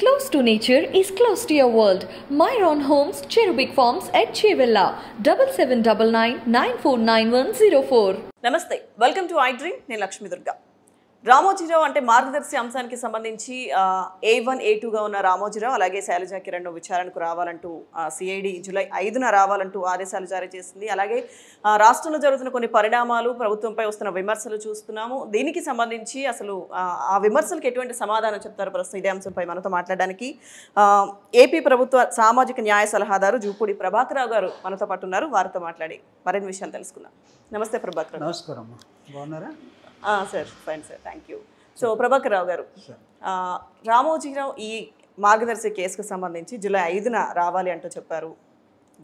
Close to nature is close to your world. Myron Homes, Cherubic Farms at Chevilla, 7799 949104. నమస్తే welcome to I dream నేను లక్ష్మీ దుర్గా రామోజీరావు అంటే మార్గదర్శి అంశానికి సంబంధించి ఏ one ఏ టూగా ఉన్న రామోజీరావు అలాగే శైలజా కిరణ్ విచారణకు రావాలంటూ సిఐడి జూలై ఐదున రావాలంటూ ఆదేశాలు జారీ చేసింది. అలాగే ఆ, రాష్ట్రంలో జరుగుతున్న కొన్ని పరిణామాలు ప్రభుత్వంపై వస్తున్న విమర్శలు చూస్తున్నాము. దీనికి సంబంధించి అసలు ఆ, విమర్శలకు ఎటువంటి సమాధానం చెప్తారు? ప్రస్తుతం ఇదే అంశంపై మనతో మాట్లాడడానికి ఏపీ ప్రభుత్వ సామాజిక న్యాయ సలహాదారు జూపూడి ప్రభాకరరావు గారు మనతో పాటు ఉన్నారు. వారితో మాట్లాడి మరిన్ని విషయాలు తెలుసుకుందాం. నమస్తే ప్రభాకర్. నమస్కారం బాగున్నారా? Sir fine sir. Thank you so Prabhakar Rao garu Ramoji Rao ఈ మార్గదర్శి కేసుకు సంబంధించి జూలై ఐదున రావాలి అంటూ చెప్పారు.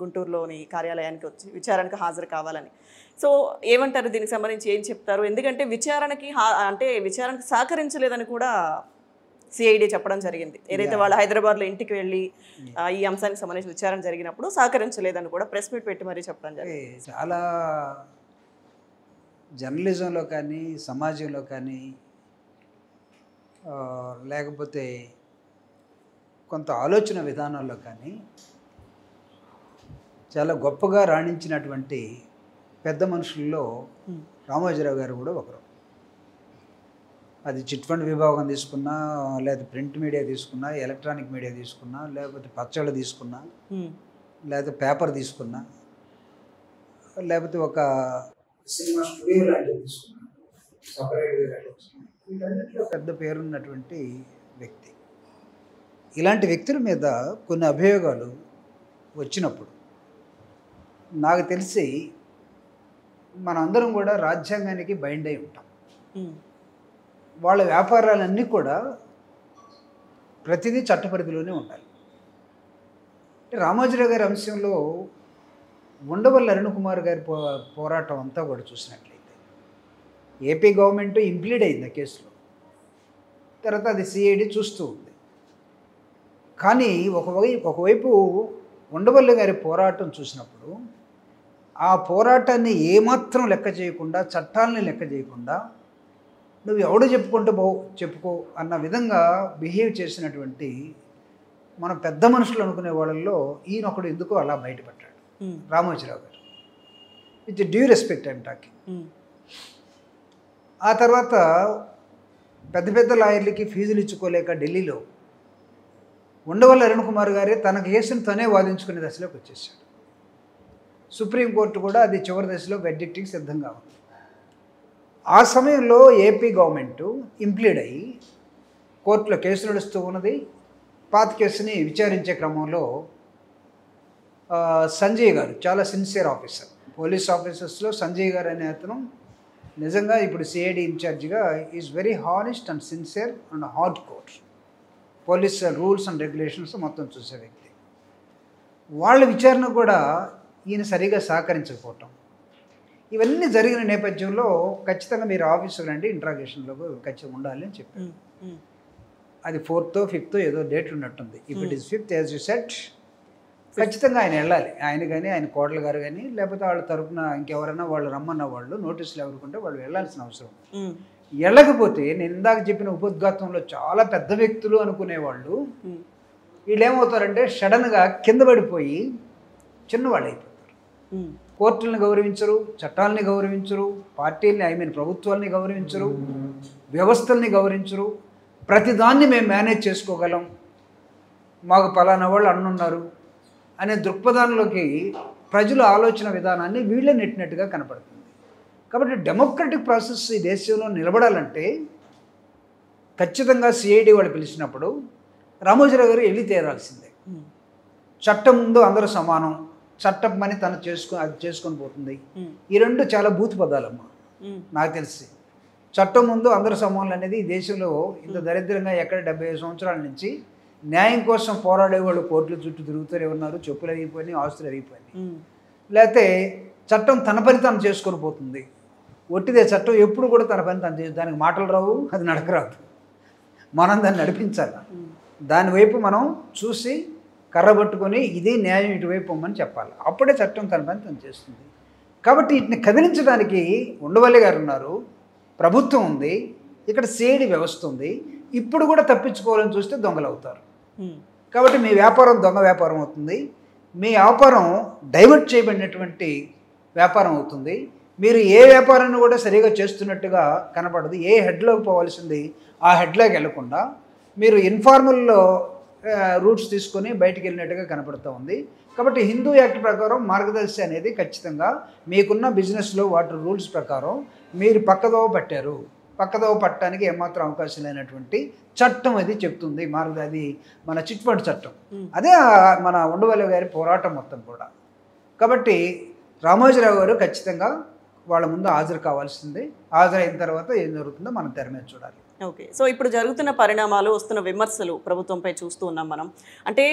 గుంటూరులోని కార్యాలయానికి వచ్చి విచారణకు హాజరు కావాలని. సో ఏమంటారు? దీనికి సంబంధించి ఏం చెప్తారు? ఎందుకంటే విచారణకి అంటే విచారణకు సహకరించలేదని కూడా సిఐడి చెప్పడం జరిగింది. ఏదైతే వాళ్ళు హైదరాబాద్లో ఇంటికి వెళ్ళి ఈ అంశానికి సంబంధించి విచారణ జరిగినప్పుడు సహకరించలేదని కూడా ప్రెస్ మీట్ పెట్టి మరీ చెప్పడం జరిగింది. చాలా జర్నలిజంలో కానీ సమాజంలో కానీ లేకపోతే కొంత ఆలోచన విధానాల్లో కానీ చాలా గొప్పగా రాణించినటువంటి పెద్ద మనుషుల్లో. రామోజీరావు గారు కూడా ఒకరు అది చిట్ ఫండ్ విభాగం తీసుకున్నా లేదా ప్రింట్ మీడియా తీసుకున్నా ఎలక్ట్రానిక్ మీడియా తీసుకున్నా లేకపోతే పచ్చళ్ళు తీసుకున్నా లేకపోతే పేపర్ తీసుకున్నా లేకపోతే ఒక సినిమా స్టూడియో సపరేట్గా వీటన్నిటిలో పెద్ద పేరున్నటువంటి వ్యక్తి. ఇలాంటి వ్యక్తుల మీద కొన్ని అభియోగాలు వచ్చినప్పుడు నాకు తెలిసి మనందరం కూడా రాజ్యాంగానికి బైండ్ అయి ఉంటాం. వాళ్ళ వ్యాపారాలన్నీ కూడా ప్రతిదీ చట్టపరిధిలోనే ఉండాలి. అంటే రామోజీరావు గారి అంశంలో ఉండవల్లి అరుణ్ కుమార్ గారి పో పోరాటం అంతా కూడా చూసినట్లయితే ఏపీ గవర్నమెంట్ ఇంప్లీడ్ అయింది ఆ కేసులో. తర్వాత అది సిఐడి చూస్తూ ఉంది. కానీ ఒకవైపు ఒకవైపు ఉండవల్లి గారి పోరాటం చూసినప్పుడు ఆ పోరాటాన్ని ఏమాత్రం లెక్క చేయకుండా చట్టాలని లెక్క చేయకుండా నువ్వు ఎవడు చెప్పుకుంటూ పో చెప్పుకో అన్న విధంగా బిహేవ్ చేసినటువంటి మన పెద్ద మనుషులు అనుకునే వాళ్ళల్లో ఈయన ఒకడు ఎందుకో అలా బయటపడ్డాడు. Ramoji Rao garu. With due respect I'm talking. Um, ఆ తర్వాత పెద్ద పెద్ద లాయర్లకి ఫీజులు ఇచ్చుకోలేక ఢిల్లీలో ఉండవల్లి అరుణ్ కుమార్ గారే తన కేసును తనే వాదించుకునే దశలోకి వచ్చేసాడు. సుప్రీంకోర్టు కూడా అది చివరి దశలో వెడ్డిక్టింగ్ సిద్ధంగా ఉంది. ఆ సమయంలో ఏపీ గవర్నమెంట్ ఇంప్లీడ్ అయ్యి కోర్టులో కేసు నడుస్తూ ఉన్నది. పాత కేసుని విచారించే క్రమంలో సంజయ్ గారు చాలా సిన్సియర్ ఆఫీసర్ పోలీస్ ఆఫీసర్స్లో సంజయ్ గారు అనే అతను నిజంగా ఇప్పుడు సిఐడి ఇన్ఛార్జిగా is very honest and sincere and hard core police rules and regulations మొత్తం చూసే వ్యక్తి. వాళ్ళ విచారణ కూడా ఈయన సరిగా సహకరించకపోవటం. ఇవన్నీ జరిగిన నేపథ్యంలో ఖచ్చితంగా మీరు ఆఫీసు రండి ఇంట్రాగేషన్లో ఖచ్చితంగా ఉండాలి అని చెప్పారు. అది ఫోర్త్ ఫిఫ్త్ ఏదో డేట్ ఉన్నట్టుంది. If it is fifth as you said ఖచ్చితంగా ఆయన వెళ్ళాలి. ఆయన కానీ ఆయన కోడలు గారు కానీ లేకపోతే వాళ్ళ తరపున ఇంకెవరైనా వాళ్ళు రమ్మన్న వాళ్ళు నోటీసులు ఎవరుకుంటే వాళ్ళు వెళ్ళాల్సిన అవసరం వెళ్ళకపోతే నేను ఇందాక చెప్పిన ఉపోద్ఘాతంలో చాలా పెద్ద వ్యక్తులు అనుకునేవాళ్ళు. వీళ్ళు ఏమవుతారంటే సడన్గా కింద పడిపోయి చిన్నవాళ్ళు అయిపోతారు కోర్టులను గౌరవించరు చట్టాలని గౌరవించరు పార్టీల్ని ఐ మీన్ ప్రభుత్వాల్ని గౌరవించరు వ్యవస్థల్ని గౌరవించరు. ప్రతిదాన్ని మేము మేనేజ్ చేసుకోగలం. మాకు పలానా వాళ్ళు అన్నున్నారు అనే దృక్పథంలోకి ప్రజల ఆలోచన విధానాన్ని వీళ్ళే నెట్టినట్టుగా కనపడుతుంది. కాబట్టి డెమోక్రటిక్ ప్రాసెస్ ఈ దేశంలో నిలబడాలంటే ఖచ్చితంగా సిఐడి వాళ్ళు పిలిచినప్పుడు రామోజీరావు గారు వెళ్ళి తీరాల్సిందే. చట్టం ముందు అందరూ సమానం చట్టం పని తను చేసుకుని అది చేసుకొని పోతుంది. ఈ రెండు చాలా బూత్ పదాలమ్మా. నాకు తెలిసి చట్టం ముందు అందరూ సమానులు అనేది ఈ దేశంలో ఇంత దరిద్రంగా ఎక్కడ డెబ్బై సంవత్సరాల నుంచి న్యాయం కోసం పోరాడే వాళ్ళు కోర్టుల చుట్టూ తిరుగుతూనే ఉన్నారు చెప్పులు అరిగిపోయినాయి ఆస్తులు అరిగిపోయినాయి. లేకపోతే చట్టం తన పని తను చేసుకొని పోతుంది. ఒట్టిదే చట్టం ఎప్పుడు కూడా తన పని తను చేసి దానికి మాటలు రావు అది నడక రాదు. మనం దాన్ని నడిపించాలి. ఉమ్, దాని వైపు మనం చూసి కర్ర పట్టుకొని ఇది న్యాయం ఇటువైపు పొమ్మని చెప్పాలి. అప్పుడే చట్టం తన పని తను చేస్తుంది. కాబట్టి వీటిని కదిలించడానికి ఉండవల్లి గారు ఉన్నారు. ప్రభుత్వం ఉంది. ఇక్కడ సేడి వ్యవస్థ ఉంది. ఇప్పుడు కూడా తప్పించుకోవాలని చూస్తే దొంగలు అవుతారు ఉమ్, కాబట్టి మీ వ్యాపారం దొంగ వ్యాపారం అవుతుంది. మీ వ్యాపారం డైవర్ట్ చేయబడినటువంటి వ్యాపారం అవుతుంది. మీరు ఏ వ్యాపారాన్ని కూడా సరిగా చేస్తున్నట్టుగా కనపడదు. ఏ హెడ్లోకి పోవాల్సింది ఆ హెడ్లోకి వెళ్ళకుండా మీరు ఇన్ఫార్మల్లో రూట్స్ తీసుకొని బయటికి వెళ్ళినట్టుగా కనపడుతూ ఉంది. కాబట్టి హిందూ యాక్ట్ ప్రకారం మార్గదర్శి అనేది ఖచ్చితంగా మీకున్న బిజినెస్లో వాటి రూల్స్ ప్రకారం మీరు పక్కదోవ పట్టారు. పక్కదోవ పట్టడానికి ఏమాత్రం అవకాశం లేనటువంటి చట్టం అది చెప్తుంది మార్గ అది మన చిట్ ఫండ్ చట్టం. అదే మన ఉండవల్లి గారి పోరాటం మొత్తం కూడా. కాబట్టి రామోజీరావు గారు ఖచ్చితంగా వాళ్ళ ముందు హాజరు కావాల్సిందే. హాజరైన తర్వాత ఏం జరుగుతుందో మనం తెర మీద చూడాలి. ఓకే. సో ఇప్పుడు జరుగుతున్న పరిణామాలు వస్తున్న విమర్శలు ప్రభుత్వంపై చూస్తూ ఉన్నాం మనం. అంటే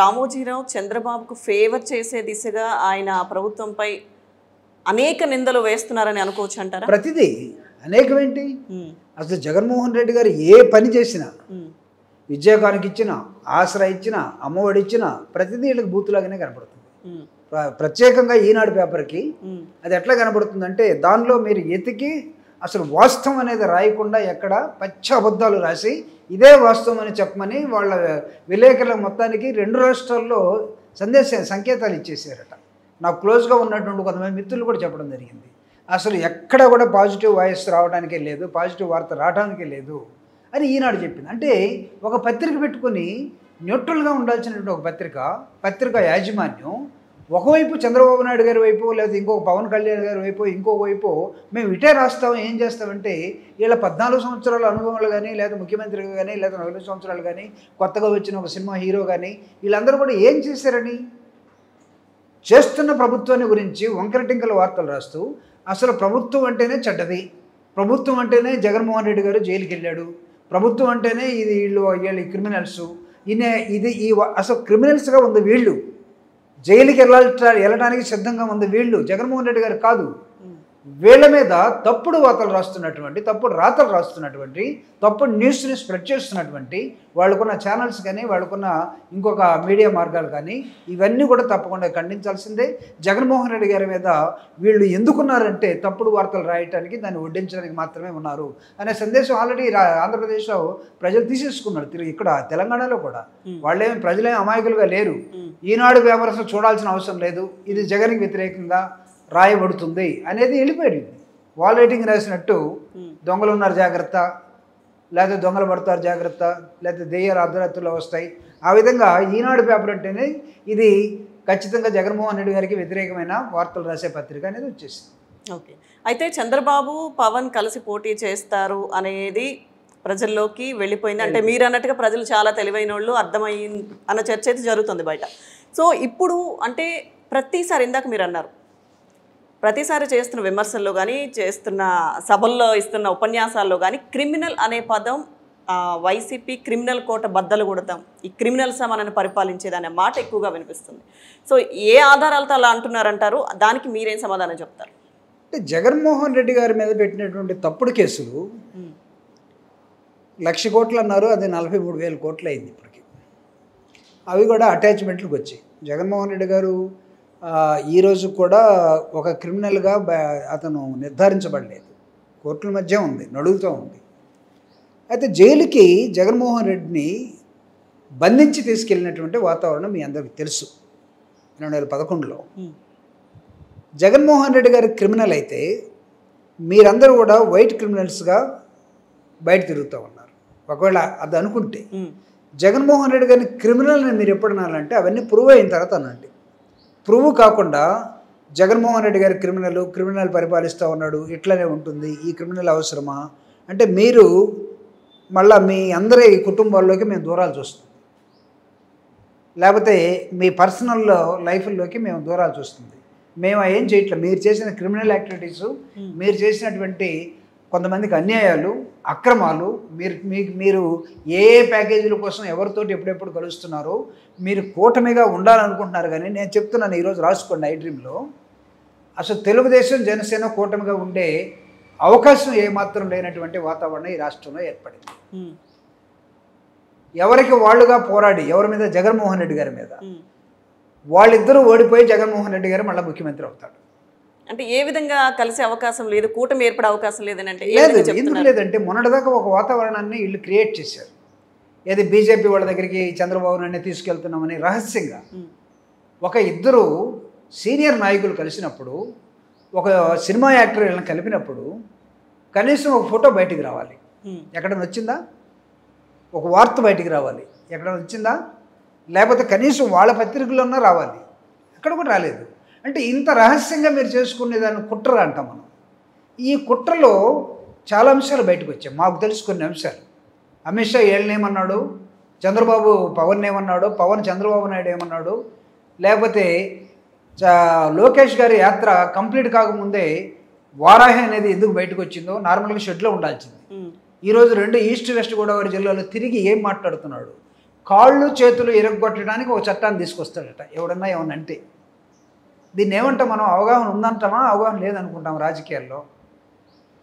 రామోజీరావు చంద్రబాబుకు ఫేవర్ చేసే దిశగా ఆయన ప్రభుత్వంపై అనేక నిందలు వేస్తున్నారని అనుకోవచ్చు అంటారా ప్రతిదీ అనేకమేంటి? అసలు జగన్మోహన్ రెడ్డి గారు ఏ పని చేసినా ఉమ్, విద్యాకానికి ఇచ్చిన ఆసరా ఇచ్చిన అమ్మఒడి ఇచ్చిన ప్రతిదీ వీళ్ళకి బూతులాగానే కనపడుతుంది ప్రత్యేకంగా ఈనాడు పేపర్కి అది ఎట్లా కనబడుతుందంటే దానిలో మీరు ఎతికి అసలు వాస్తవం అనేది రాయకుండా ఎక్కడ పచ్చ అబద్ధాలు రాసి ఇదే వాస్తవం అని చెప్పమని వాళ్ళ విలేకరుల మొత్తానికి రెండు రాష్ట్రాల్లో సందేశ సంకేతాలు ఇచ్చేసారట నాకు క్లోజ్గా ఉన్నటువంటి కొంతమంది మిత్రులు కూడా చెప్పడం జరిగింది. అసలు ఎక్కడ కూడా పాజిటివ్ వాయిస్ రావడానికే లేదు పాజిటివ్ వార్త రావడానికే లేదు అని ఈనాడు చెప్పింది. అంటే ఒక పత్రిక పెట్టుకొని న్యూట్రల్గా ఉండాల్సినటువంటి ఒక పత్రిక పత్రిక యాజమాన్యం ఒకవైపు చంద్రబాబు నాయుడు గారి వైపు లేదా ఇంకొక పవన్ కళ్యాణ్ గారి వైపు ఇంకొక వైపు మేము ఇటే రాస్తాం ఏం చేస్తామంటే వీళ్ళ పద్నాలుగు సంవత్సరాల అనుభవాలు కానీ లేదా ముఖ్యమంత్రిగా కానీ లేదా నలభై సంవత్సరాలు కానీ కొత్తగా వచ్చిన ఒక సినిమా హీరో కానీ వీళ్ళందరూ కూడా ఏం చేశారని? చేస్తున్న ప్రభుత్వాన్ని గురించి వంకరటింకల వార్తలు రాస్తూ అసలు ప్రభుత్వం అంటేనే చెడ్డది. ప్రభుత్వం అంటేనే జగన్మోహన్ రెడ్డి గారు జైలుకి వెళ్ళాడు ప్రభుత్వం అంటేనే ఇది వీళ్ళు వీళ్ళు క్రిమినల్స్ ఈయన ఇది ఈ అసలు క్రిమినల్స్గా ఉంది వీళ్ళు. జైలుకి వెళ్ళాలి వెళ్ళడానికి సిద్ధంగా ఉంది వీళ్ళు. జగన్మోహన్ రెడ్డి గారు కాదు. వీళ్ళ మీద తప్పుడు వార్తలు రాస్తున్నటువంటి తప్పుడు రాతలు రాస్తున్నటువంటి తప్పుడు న్యూస్ని స్ప్రెడ్ చేస్తున్నటువంటి వాళ్ళకున్న ఛానల్స్ కానీ వాళ్ళకున్న ఇంకొక మీడియా మార్గాలు కానీ ఇవన్నీ కూడా తప్పకుండా ఖండించాల్సిందే. జగన్మోహన్ రెడ్డి గారి మీద వీళ్ళు ఎందుకున్నారంటే తప్పుడు వార్తలు రాయటానికి దాన్ని వడ్డించడానికి మాత్రమే ఉన్నారు అనే సందేశం ఆల్రెడీ ఆంధ్రప్రదేశ్లో ప్రజలు తీసేసుకున్నారు. తిరిగి ఇక్కడ తెలంగాణలో కూడా. వాళ్ళేమి ప్రజలేం అమాయకులుగా లేరు. ఈనాడు విమర్శ చూడాల్సిన అవసరం లేదు. ఇది జగన్కి వ్యతిరేకంగా రాయబడుతుంది అనేది వెళ్ళిపోయాడు వాల్ రైటింగ్ రాసినట్టు దొంగలు ఉన్నారు జాగ్రత్త లేదా దొంగలు పడతారు జాగ్రత్త లేదా దెయ్యాలు అర్ధరాత్రులు వస్తాయి. ఆ విధంగా ఈనాడు పేపర్ అంటేనే ఇది ఖచ్చితంగా జగన్మోహన్ రెడ్డి గారికి వ్యతిరేకమైన వార్తలు రాసే పత్రిక అనేది వచ్చేసింది. ఓకే. అయితే చంద్రబాబు పవన్ కలిసి పోటీ చేస్తారు అనేది ప్రజల్లోకి వెళ్ళిపోయింది. అంటే మీరు అన్నట్టుగా ప్రజలు చాలా తెలివైన వాళ్ళు అర్థమైంది అన్న చర్చ అయితే జరుగుతుంది బయట. సో ఇప్పుడు అంటే ప్రతిసారి ఇందాక మీరు అన్నారు ప్రతిసారి చేస్తున్న విమర్శల్లో కానీ చేస్తున్న సభల్లో ఇస్తున్న ఉపన్యాసాల్లో కానీ క్రిమినల్ అనే పదం వైసీపీ క్రిమినల్ కోట బద్దలు కొడతాం. ఈ క్రిమినల్స్ మనల్ని పరిపాలించేది అనే మాట ఎక్కువగా వినిపిస్తుంది. సో ఏ ఆధారాలతో అలా అంటున్నారంటారు? దానికి మీరేం సమాధానం చెప్తారు? అంటే జగన్మోహన్ రెడ్డి గారి మీద పెట్టినటువంటి తప్పుడు కేసులు లక్ష కోట్లు అన్నారు అది నలభై మూడు వేల కోట్లు అయింది ఇప్పటికి. అవి కూడా అటాచ్మెంట్లకు వచ్చాయి జగన్మోహన్ రెడ్డి గారు ఈరోజు కూడా ఒక క్రిమినల్గా అతను నిర్ధారించబడలేదు. కోర్టుల మధ్య ఉంది నడుగుతూ ఉంది. అయితే జైలుకి జగన్మోహన్ రెడ్డిని బంధించి తీసుకెళ్ళినటువంటి వాతావరణం మీ అందరికీ తెలుసు. రెండు వేల పదకొండులో. జగన్మోహన్ రెడ్డి గారి క్రిమినల్ అయితే మీరందరూ కూడా వైట్ క్రిమినల్స్గా బయట తిరుగుతూ ఉన్నారు. ఒకవేళ అది అనుకుంటే జగన్మోహన్ రెడ్డి గారిని క్రిమినల్ని మీరు ఎప్పుడు అనాలంటే అవన్నీ ప్రూవ్ అయిన తర్వాత అనండి. ప్రూవ్ కాకుండా జగన్మోహన్ రెడ్డి గారి క్రిమినల్ క్రిమినల్ పరిపాలిస్తూ ఉన్నాడు. ఇట్లనే ఉంటుంది. ఈ క్రిమినల్ అవసరమా? అంటే మీరు మళ్ళా మీ అందరి కుటుంబాల్లోకి మేము దూరాలు చూస్తాం లేకపోతే మీ పర్సనల్ లైఫ్లోకి మేము దూరాలు చూస్తుంది మేము ఏం చేయట్లేదు మీరు చేసిన క్రిమినల్ యాక్టివిటీస్ మీరు చేసినటువంటి కొంతమందికి అన్యాయాలు అక్రమాలు మీరు మీకు మీరు ఏ ఏ ప్యాకేజీల కోసం ఎవరితోటి ఎప్పుడెప్పుడు కలుస్తున్నారో మీరు కూటమిగా ఉండాలనుకుంటున్నారు కానీ నేను చెప్తున్నాను ఈరోజు రాసుకోండి ఐ డ్రీమ్లో. అసలు తెలుగుదేశం జనసేన కూటమిగా ఉండే అవకాశం ఏమాత్రం లేనటువంటి వాతావరణం ఈ రాష్ట్రంలో ఏర్పడింది. ఎవరికి వాళ్ళుగా పోరాడి ఎవరి మీద? జగన్మోహన్ రెడ్డి గారి మీద. వాళ్ళిద్దరూ ఓడిపోయి జగన్మోహన్ రెడ్డి గారు మళ్ళీ ముఖ్యమంత్రి అవుతాడు అంటే ఏ విధంగా కలిసే అవకాశం లేదు కూటమి ఏర్పడే అవకాశం లేదని అంటే ఏ లేదు ఎందుకు లేదంటే మొన్నటిదాకా ఒక వాతావరణాన్ని వీళ్ళు క్రియేట్ చేశారు. ఏది బీజేపీ వాళ్ళ దగ్గరికి చంద్రబాబు నాయుడిని తీసుకెళ్తున్నామని రహస్యంగా. ఒక ఇద్దరు సీనియర్ నాయకులు కలిసినప్పుడు ఒక సినిమా యాక్టర్ వీళ్ళని కలిపినప్పుడు కనీసం ఒక ఫోటో బయటికి రావాలి. ఎక్కడైనా వచ్చిందా? ఒక వార్త బయటికి రావాలి. ఎక్కడైనా వచ్చిందా? లేకపోతే కనీసం వాళ్ళ పత్రికలోనే రావాలి. ఎక్కడ కూడా రాలేదు. అంటే ఇంత రహస్యంగా మీరు చేసుకునే దాన్ని కుట్ర అంటాం మనం. ఈ కుట్రలో చాలా అంశాలు బయటకు వచ్చాయి. మాకు తెలుసు కొన్ని అంశాలు. అమిత్ షా ఏళ్ళనేమన్నాడు చంద్రబాబు పవన్ ఏమన్నాడు? పవన్ చంద్రబాబు నాయుడు ఏమన్నాడు? లేకపోతే లోకేష్ గారి యాత్ర కంప్లీట్ కాకముందే వారాహి అనేది ఎందుకు బయటకు వచ్చిందో నార్మల్గా షెడ్లో ఉండాల్సింది. ఈరోజు రెండు ఈస్ట్ వెస్ట్ గోదావరి జిల్లాలో తిరిగి ఏం మాట్లాడుతున్నాడు? కాళ్ళు చేతులు ఇరగొట్టడానికి ఒక చట్టాన్ని తీసుకొస్తాడట. ఎవడన్నా ఏమన్నా అంటే. దీన్ని ఏమంటాం మనం? అవగాహన ఉందంటామా? అవగాహన లేదనుకుంటాం రాజకీయాల్లో.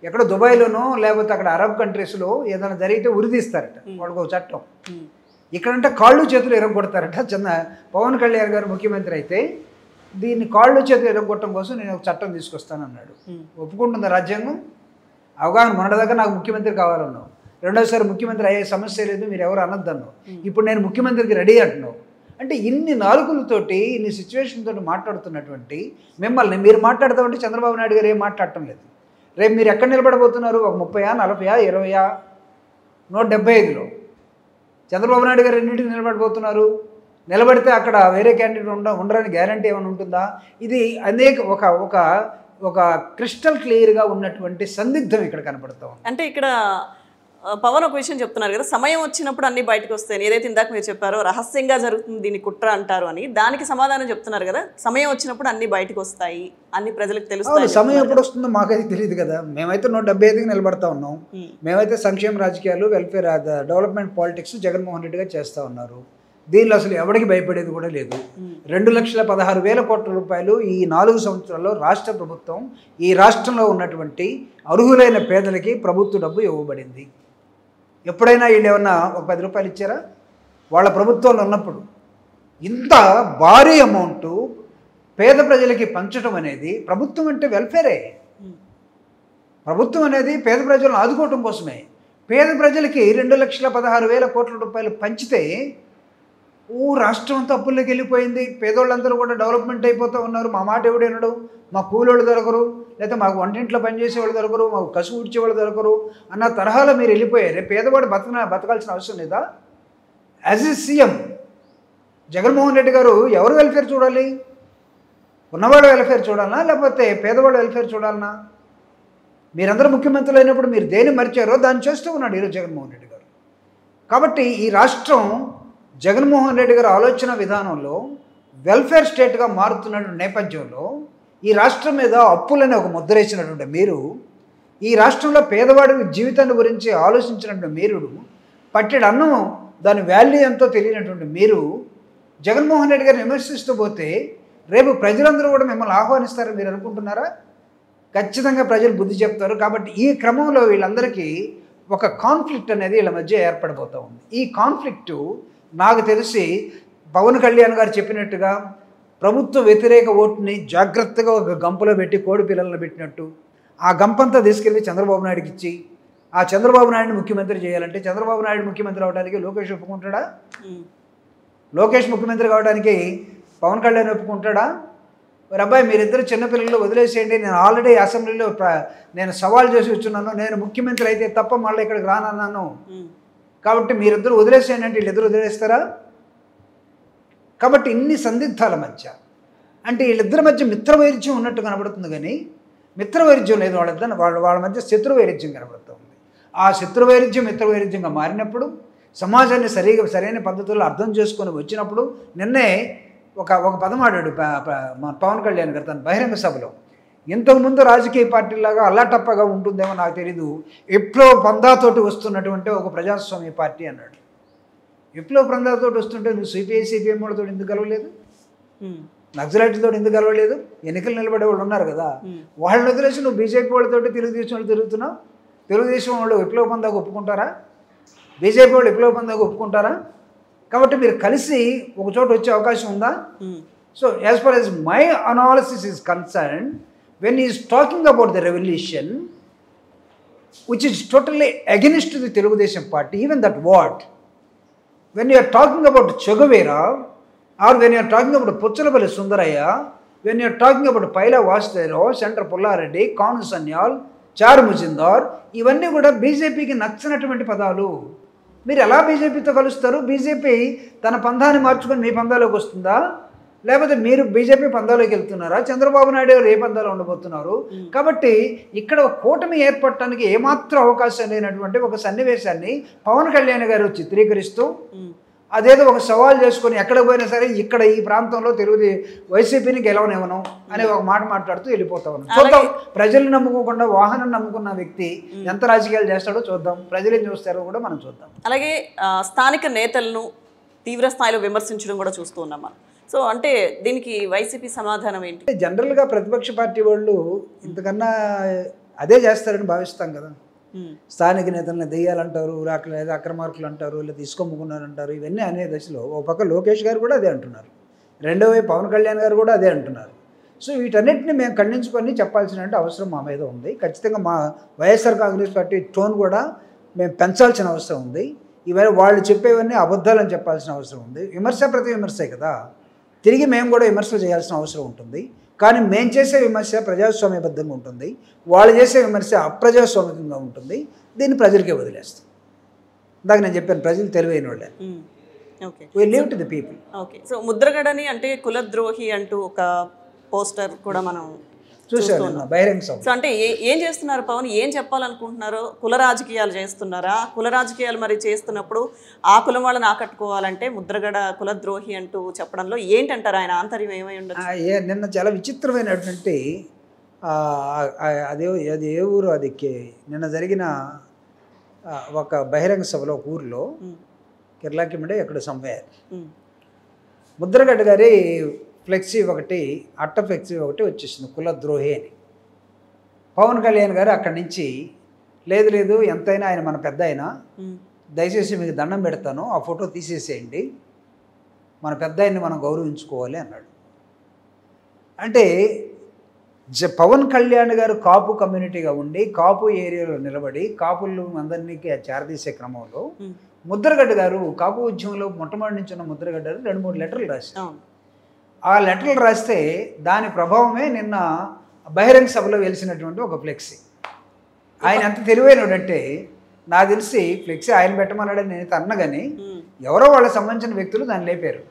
ఎక్కడ దుబాయ్లోనో లేకపోతే అక్కడ అరబ్ కంట్రీస్లో ఏదైనా జరిగితే ఉరిదీస్తారట. వాళ్ళకి ఒక చట్టం. ఇక్కడంటే కాళ్ళు చేతులు ఇరగొడతారట చిన్న పవన్ కళ్యాణ్ గారు ముఖ్యమంత్రి అయితే. దీన్ని కాళ్ళు చేతులు ఇరగొట్టడం కోసం నేను ఒక చట్టం తీసుకొస్తానన్నాడు. ఉమ్, ఒప్పుకుంటుందా రాజ్యాంగం? అవగాహన మొన్నటిదాకా నాకు ముఖ్యమంత్రి కావాలన్నావు. రెండోసారి ముఖ్యమంత్రి అయ్యే సమస్య లేదు మీరు ఎవరు అనొద్దన్నావు. ఇప్పుడు నేను ముఖ్యమంత్రికి రెడీ అంటున్నావు. అంటే ఇన్ని నాలుగులతోటి ఇన్ని సిచ్యువేషన్తో మాట్లాడుతున్నటువంటి మిమ్మల్ని మీరు మాట్లాడతామంటే చంద్రబాబు నాయుడు గారు ఏం మాట్లాడటం లేదు. రేపు మీరు ఎక్కడ నిలబడబోతున్నారు? ఒక ముప్పయా నలభయా ఇరవయా? నూట డెబ్బై ఐదులో. చంద్రబాబు నాయుడు గారు ఎన్నింటికి నిలబడబోతున్నారు? నిలబడితే అక్కడ వేరే క్యాండిడేట్ ఉండ ఉండడానికి గ్యారంటీ ఏమైనా ఉంటుందా? ఇది అనేక ఒక ఒక ఒక క్రిస్టల్ క్లియర్గా ఉన్నటువంటి సందిగ్ధం ఇక్కడ కనపడతాం అంటే ఇక్కడ పవన్ ఒక విషయం చెప్తున్నారు కదా సమయం వచ్చినప్పుడు అన్ని బయటకు వస్తాయి ఏదైతే ఇందాక మీరు చెప్పారో రహస్యంగా జరుగుతుంది దీన్ని కుట్ర అంటారు అని దానికి సమాధానం చెప్తున్నారు కదా సమయం వచ్చినప్పుడు అన్ని బయటకు వస్తాయి అన్ని ప్రజలకు తెలుస్తాయి సమయం ఎప్పుడు వస్తుందో మాకైతే తెలియదు కదా. మేమైతే నూట డెబ్బై ఐదుకి నిలబడతా ఉన్నాం. మేమైతే సంక్షేమ రాజకీయాలు welfare development politics Jaganmohan Reddy garu చేస్తూ ఉన్నారు. దీనిలో అసలు ఎవరికి భయపడేది కూడా లేదు. రెండు లక్షల పదహారు వేల కోట్ల రూపాయలు ఈ నాలుగు సంవత్సరాల్లో రాష్ట్ర ప్రభుత్వం ఈ రాష్ట్రంలో ఉన్నటువంటి అర్హులైన పేదలకి ప్రభుత్వ డబ్బు ఇవ్వబడింది. ఎప్పుడైనా వీళ్ళు ఏమన్నా ఒక పది రూపాయలు ఇచ్చారా? వాళ్ళ ప్రభుత్వంలో ఉన్నప్పుడు ఇంత భారీ అమౌంట్ పేద ప్రజలకి పంచడం అనేది ప్రభుత్వం అంటే వెల్ఫేరే. ప్రభుత్వం అనేది పేద ప్రజలను ఆదుకోవటం కోసమే. పేద ప్రజలకి రెండు లక్షల పదహారు వేల కోట్ల రూపాయలు పంచితే ఓ రాష్ట్రం అంతా అప్పుల్లోకి వెళ్ళిపోయింది. పేదోళ్ళందరూ కూడా డెవలప్మెంట్ అయిపోతూ ఉన్నారు. మా మాట ఎవడేనడు మా కూలోళ్ళు దొరకరు. లేకపోతే మాకు వంటింట్లో పనిచేసేవాళ్ళు దొరకరు మాకు కసు ఊడ్చేవాళ్ళు దొరకరు అన్న తరహాలో మీరు వెళ్ళిపోయారు. పేదవాడు బతక బతకాల్సిన అవసరం లేదా? As a CM Jaganmohan Reddy garu ఎవరు వెల్ఫేర్ చూడాలి? ఉన్నవాళ్ళ వెల్ఫేర్ చూడాలనా లేకపోతే పేదవాళ్ళ వెల్ఫేర్ చూడాలనా? మీరందరూ ముఖ్యమంత్రులు అయినప్పుడు మీరు దేని మర్చారో దాన్ని చేస్తూ ఉన్నాడు ఈరోజు జగన్మోహన్ రెడ్డి గారు. కాబట్టి ఈ రాష్ట్రం జగన్మోహన్ రెడ్డి గారు ఆలోచన విధానంలో వెల్ఫేర్ స్టేట్గా మారుతున్న నేపథ్యంలో ఈ రాష్ట్రం మీద అప్పులని ఒక ముద్రేసినటువంటి మీరు ఈ రాష్ట్రంలో పేదవాడి జీవితాన్ని గురించి ఆలోచించినటువంటి మీరు పట్టెడు అన్నం దాని వాల్యూ ఎంతో తెలియనటువంటి మీరు జగన్మోహన్ రెడ్డి గారిని విమర్శిస్తూ పోతే రేపు ప్రజలందరూ కూడా మిమ్మల్ని ఆహ్వానిస్తారని మీరు అనుకుంటున్నారా? ఖచ్చితంగా ప్రజలు బుద్ధి చెప్తారు. కాబట్టి ఈ క్రమంలో వీళ్ళందరికీ ఒక కాన్ఫ్లిక్ట్ అనేది వీళ్ళ మధ్య ఏర్పడిపోతూ ఉంది. ఈ కాన్ఫ్లిక్టు నాకు తెలిసి పవన్ కళ్యాణ్ గారు చెప్పినట్టుగా ప్రభుత్వ వ్యతిరేక ఓటుని జాగ్రత్తగా ఒక గంపలో పెట్టి కోడి పిల్లలను పెట్టినట్టు ఆ గంపంతా తీసుకెళ్ళి చంద్రబాబు నాయుడుకి ఇచ్చి ఆ చంద్రబాబు నాయుడు ముఖ్యమంత్రి చేయాలంటే చంద్రబాబు నాయుడు ముఖ్యమంత్రి అవడానికి లోకేష్ ఒప్పుకుంటాడా? లోకేష్ ముఖ్యమంత్రి కావడానికి పవన్ కళ్యాణ్ ఒప్పుకుంటాడా? మరి అబ్బాయి మీరిద్దరు చిన్నపిల్లలు వదిలేసేయండి నేను ఆల్రెడీ అసెంబ్లీలో నేను సవాల్ చేసి వచ్చున్నాను నేను ముఖ్యమంత్రి అయితే తప్ప మళ్ళీ ఇక్కడికి రానన్నాను. కాబట్టి మీరిద్దరు వదిలేసేయండి అంటే వీళ్ళిద్దరు వదిలేస్తారా? కాబట్టి ఇన్ని సందిగ్ధాల మధ్య. అంటే వీళ్ళిద్దరి మధ్య మిత్రవైరుధ్యం ఉన్నట్టు కనబడుతుంది కానీ మిత్రవైరుధ్యం లేదు వాళ్ళిద్దరు వాళ్ళ వాళ్ళ మధ్య శత్రువైరుధ్యం కనబడుతుంది. ఆ శత్రువైరుధ్యం మిత్రవైరుధ్యంగా మారినప్పుడు సమాజాన్ని సరిగా సరైన పద్ధతుల్లో అర్థం చేసుకొని వచ్చినప్పుడు నిన్నే ఒక ఒక పదం ఆడాడు పవన్ కళ్యాణ్ గారు తన బహిరంగ సభలో. ఇంతకుముందు రాజకీయ పార్టీలాగా అల్లాటప్పగా ఉంటుందేమో నాకు తెలీదు. ఎప్పుడో పందాతోటి వస్తున్నటువంటి ఒక ప్రజాస్వామ్య పార్టీ అన్నాడు. విప్లవ పందాతోటి వస్తుంటే నువ్వు సిపిఐ సిపిఎం వాళ్ళతో ఎందుకు కలవలేదు నక్సలైట్లతో ఎందుకు కలవలేదు ఎన్నికలు నిలబడే వాళ్ళు ఉన్నారు కదా. వాళ్ళని వదిలేసి నువ్వు బీజేపీ వాళ్ళతోటి తెలుగుదేశం వాళ్ళు తిరుగుతున్నావు? తెలుగుదేశం వాళ్ళు విప్లవ పందాకు ఒప్పుకుంటారా? బీజేపీ వాళ్ళు విప్లవ పందాకు ఒప్పుకుంటారా? కాబట్టి మీరు కలిసి ఒక చోట వచ్చే అవకాశం ఉందా? So as far as my analysis is concern when is talking about the revolution which is totally against the Telugu Desam party even that what when you're talking about Che Guevara or when you're talking about Puchalapalli Sundarayya when you're talking about Paila Vasudeva Rao Chandra Pulla Reddy Kanu Sanyal Charu ముజిందార్ ఇవన్నీ కూడా బీజేపీకి నచ్చినటువంటి పదాలు. మీరు ఎలా బీజేపీతో కలుస్తారు? BJP తన పంధాన్ని మార్చుకొని మీ పందాలోకి వస్తుందా? లేకపోతే మీరు బీజేపీ పందాలోకి వెళ్తున్నారా? చంద్రబాబు నాయుడు గారు ఏ పందాలో ఉండబోతున్నారు? కాబట్టి ఇక్కడ ఒక కూటమి ఏర్పడటానికి ఏమాత్రం అవకాశం లేనటువంటి ఒక సన్నివేశాన్ని పవన్ కళ్యాణ్ గారు చిత్రీకరిస్తూ. అదేదో ఒక సవాల్ చేసుకొని ఎక్కడికి పోయినా సరే ఇక్కడ ఈ ప్రాంతంలో తెలుగుది వైసీపీని గెలవనివ్వను అనే ఒక మాట మాట్లాడుతూ వెళ్ళిపోతా ఉన్నాం. చూద్దాం. ప్రజలు నమ్ముకోకుండా వాహనం నమ్ముకున్న వ్యక్తి ఎంత రాజకీయాలు చేస్తాడో చూద్దాం. ప్రజలు చూస్తారో కూడా మనం చూద్దాం. అలాగే స్థానిక నేతలను తీవ్ర స్థాయిలో విమర్శించడం కూడా చూస్తూ ఉన్నాం మనం. సో అంటే దీనికి వైసీపీ సమాధానం ఏంటి? జనరల్గా ప్రతిపక్ష పార్టీ వాళ్ళు ఇంతకన్నా అదే చేస్తారని భావిస్తాం కదా. స్థానిక నేతలను దెయ్యాలంటారు లేదా అక్రమార్కులు అంటారు లేదా తీసుకోముకున్నారంటారు ఇవన్నీ అనే దశలో ఒక పక్క లోకేష్ గారు కూడా అదే అంటున్నారు. రెండో వైపు పవన్ కళ్యాణ్ గారు కూడా అదే అంటున్నారు. సో వీటన్నిటిని మేము ఖండించుకొని చెప్పాల్సిన అవసరం మా మీద ఉంది. ఖచ్చితంగా మా వైఎస్ఆర్ కాంగ్రెస్ పార్టీ టోన్ కూడా మేము పెంచాల్సిన అవసరం ఉంది. ఇవన్నీ వాళ్ళు చెప్పేవన్నీ అబద్ధాలని చెప్పాల్సిన అవసరం ఉంది. విమర్శ ప్రతి విమర్శే కదా. తిరిగి మేము కూడా విమర్శలు చేయాల్సిన అవసరం ఉంటుంది. కానీ మేము చేసే విమర్శ ప్రజాస్వామ్యబద్ధంగా ఉంటుంది. వాళ్ళు చేసే విమర్శ అప్రజాస్వామికంగా ఉంటుంది. దీన్ని ప్రజలకే వదిలేస్తాం. ఇందాక నేను చెప్పాను ప్రజలు తెలివైన వాళ్ళే. Okay. We leave to the people okay. So ముద్రగడని అంటే కులద్రోహి అంటూ ఒక పోస్టర్ కూడా మనం చూశాను బహిరంగ సభ. సో అంటే ఏ- ఏం చేస్తున్నారు పవన్? ఏం చెప్పాలనుకుంటున్నారో? కుల రాజకీయాలు చేస్తున్నారా? కుల రాజకీయాలు మరి చేస్తున్నప్పుడు ఆ కులం వాళ్ళని ఆకట్టుకోవాలంటే ముద్రగడ కులద్రోహి అంటూ చెప్పడంలో ఏంటంటారు ఆయన? ఆంతర్యం ఏమై ఏ నిన్న చాలా విచిత్రమైనటువంటి అదే అది ఏ ఊరు అది నిన్న జరిగిన ఒక బహిరంగ సభలో ఒక ఊరిలో ఉమ్. కిర్లాకిమిడే ఎక్కడ ఉమ్. ముద్రగడ్డ గారి ఫ్లెక్సీ ఒకటి అట్ట ఫ్లెక్సీ ఒకటి వచ్చేసింది కులద్రోహి అని పవన్ కళ్యాణ్ గారు అక్కడి నుంచి లేదు లేదు ఎంతైనా ఆయన మన పెద్ద ఉమ్. దయచేసి మీకు దండం పెడతాను ఆ ఫోటో తీసేసేయండి మన పెద్ద ఆయన్ని మనం గౌరవించుకోవాలి అన్నాడు అంటే జ పవన్ కళ్యాణ్ గారు కాపు కమ్యూనిటీగా ఉండి కాపు ఏరియాలో నిలబడి కాపులు అందరినీ చేరదీసే క్రమంలో. ముద్రగడ్డ గారు కాపు ఉద్యమంలో మొట్టమొదటి నుంచి ఉన్న ముద్రగడ్డ గారు రెండు మూడు లెటర్లు రాశారు ఆ లెటర్లు రాస్తే దాని ప్రభావమే నిన్న బహిరంగ సభలో వెలిసినటువంటి ఒక ఫ్లెక్సీ ఆయన ఎంత తెలివైనడంటే నాకు తెలిసి ఫ్లెక్సీ ఆయన పెట్టమన్నాడని నేను అన్న కానీ. ఎవరో వాళ్ళకి సంబంధించిన వ్యక్తులు దాన్ని లేపారు.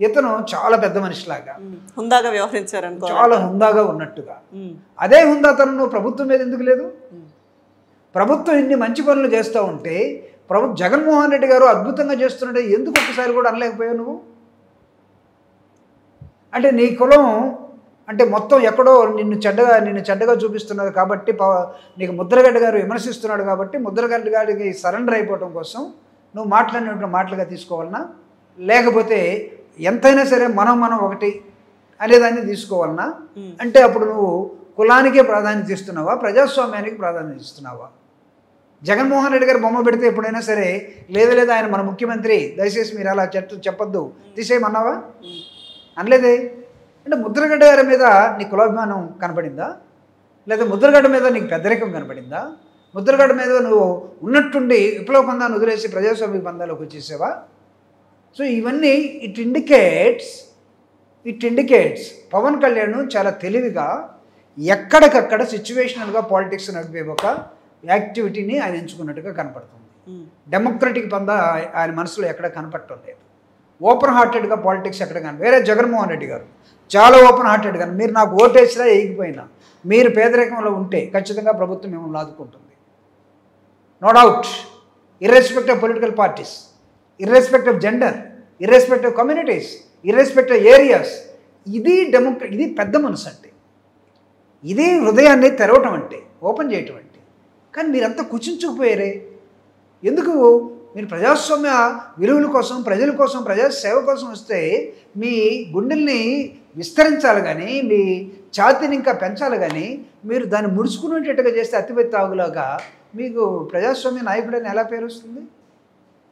ఇతను చాలా పెద్ద మనిషిలాగా. హుందాగా వ్యవహరించారు చాలా హుందాగా ఉన్నట్టుగా. అదే హుందాతనం నువ్వు ప్రభుత్వం మీద ఎందుకు లేదు. ప్రభుత్వం ఇన్ని మంచి పనులు చేస్తూ ఉంటే ప్రభు జగన్మోహన్ రెడ్డి గారు అద్భుతంగా చేస్తుంటే ఎందుకు ఒక్కసారి కూడా అనలేకపోయావు నువ్వు అంటే నీ కులం అంటే మొత్తం ఎక్కడో నిన్ను చెడ్డగా నిన్ను చెడ్డగా చూపిస్తున్నారు కాబట్టి నీకు ముద్రగడ్డ గారు విమర్శిస్తున్నాడు కాబట్టి ముద్రగడ్డ గారికి సరెండర్ అయిపోవడం కోసం నువ్వు మాట్లాడినటువంటి మాటలుగా తీసుకోవాలన్నా లేకపోతే ఎంతైనా సరే మనం మనం ఒకటి అనేదాన్ని తీసుకోవాలన్నా. అంటే అప్పుడు నువ్వు కులానికే ప్రాధాన్యత ఇస్తున్నావా ప్రజాస్వామ్యానికి ప్రాధాన్యత ఇస్తున్నావా జగన్మోహన్ రెడ్డి గారు బొమ్మ పెడితే ఎప్పుడైనా సరే లేదు లేదు ఆయన మన ముఖ్యమంత్రి దయచేసి మీరు అలా చెట్టు చెప్పొద్దు తీసేయమన్నావా. అనలేదే? అంటే ముద్రగడ్డ గారి మీద నీ కులాభిమానం కనపడిందా లేదా ముద్రగడ్డ మీద నీకు పెద్దరికం కనపడిందా ముద్రగడ్డ మీద నువ్వు ఉన్నట్టుండి విప్లవ పందాన్ని వదిలేసి ప్రజాస్వామిక పందాలోకి వచ్చేసావా? సో ఇవన్నీ it indicates it indicates Pawan Kalyan చాలా తెలివిగా ఎక్కడికక్కడ సిచ్యువేషనల్గా పాలిటిక్స్ నడిపే ఒక యాక్టివిటీని ఆయన ఎంచుకున్నట్టుగా కనపడుతుంది. డెమోక్రటిక్ పంద ఆయ- ఆయన మనసులో ఎక్కడ కనపడటం లేదు. ఓపెన్ హార్టెడ్గా పాలిటిక్స్ ఎక్కడ కానీ. వేరే జగన్మోహన్ రెడ్డి గారు. చాలా ఓపెన్ హార్టెడ్గా మీరు నాకు ఓటేసినా వేయకపోయినా మీరు పేదరికంలో ఉంటే ఖచ్చితంగా ప్రభుత్వం మిమ్మల్ని ఆదుకుంటుంది. No doubt irrespective of political parties irrespective of gender irrespective of communities irrespective of areas ఇది డెమోక్ర ఇది పెద్ద మనసు అంటే ఇది హృదయాన్ని తెరవటం అంటే ఓపెన్ చేయటం అంటే. కానీ మీరంతా కుచించుకుపోయారే. ఎందుకు? మీరు ప్రజాస్వామ్య విలువల కోసం ప్రజల కోసం ప్రజా సేవ కోసం వస్తే మీ గుండెల్ని విస్తరించాలి కానీ మీ ఛాతీని ఇంకా పెంచాలి కానీ మీరు దాన్ని ముడుచుకునేటట్టుగా చేస్తే అతిపెత్త తాగులాగా మీకు ప్రజాస్వామ్య నాయకుడని ఎలా పేరు వస్తుంది?